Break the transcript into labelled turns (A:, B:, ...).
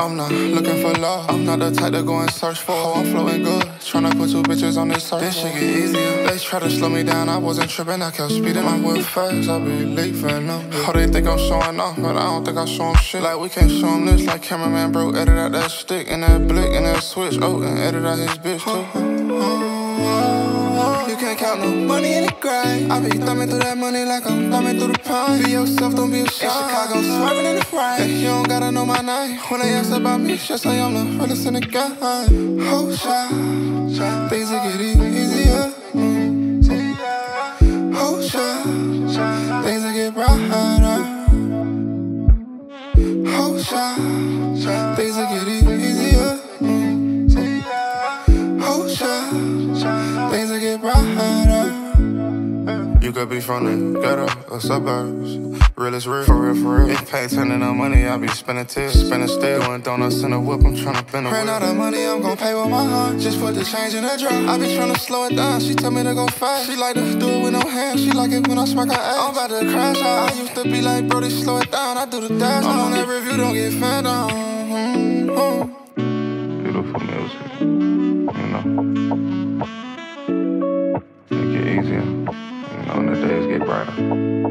A: I'm not looking for love. I'm not the type to go and search for. Oh, I'm floating good. Tryna put two bitches on this surf. This shit get easier. They try to slow me down. I wasn't tripping. I kept speeding. I went fast. I be for enough. Oh, they think I'm showing off, but I don't think I show them shit. Like we can't show them this. Like cameraman, bro, edit out that stick and that blick and that switch. Oh, and edit out his bitch too. Oh, oh, oh. You can't count no money in the grind. I be thumbing through that money like I'm thumbing through the pine. Be yourself, don't be a shy. In Chicago, swerving in the frame. Hey, you don't gotta know my name. When they ask about me, just say I'm the realest in the game. Oh, shy. Things will get easier. Mm. Oh, shy. Things will get brighter. Oh, shy. Things will get easier. Mm. Oh, shy. You could be from the ghetto or suburbs. Real is real, for real, for real. If pay turning on money, I be spending tears. Spending still, doing donuts in a whip, I'm tryna bend a Ran out of money, I'm gon' pay with my heart. Just put the change in the drop. I be trying to slow it down, she tell me to go fast. She like to do it with no hands, she like it when I smack her ass. I'm about to crash out. I used to be like, Brody, slow it down. I do the dash. I'm on every view, don't get fed on. Mm-hmm.
B: Beautiful music, you know. Make